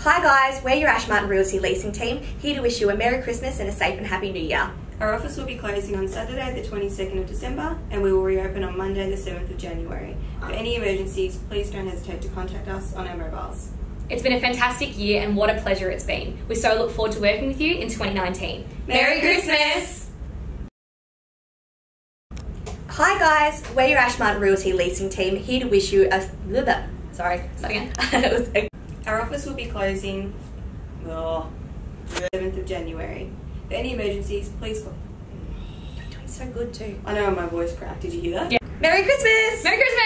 Hi guys, we're your Ash Marton Realty leasing team, here to wish you a Merry Christmas and a safe and happy New Year. Our office will be closing on Saturday, the 22nd of December, and we will reopen on Monday, the 7th of January. For any emergencies, please don't hesitate to contact us on our mobiles. It's been a fantastic year and what a pleasure it's been. We so look forward to working with you in 2019. Merry Christmas! Hi guys, we're your Ash Marton Realty leasing team, here to wish you a... blah, blah. Sorry, start again. It was a- Our office will be closing oh, the 7th of January. For any emergencies, please call. You're doing so good too. I know my voice cracked. Did you hear that? Yeah. Merry Christmas! Merry Christmas!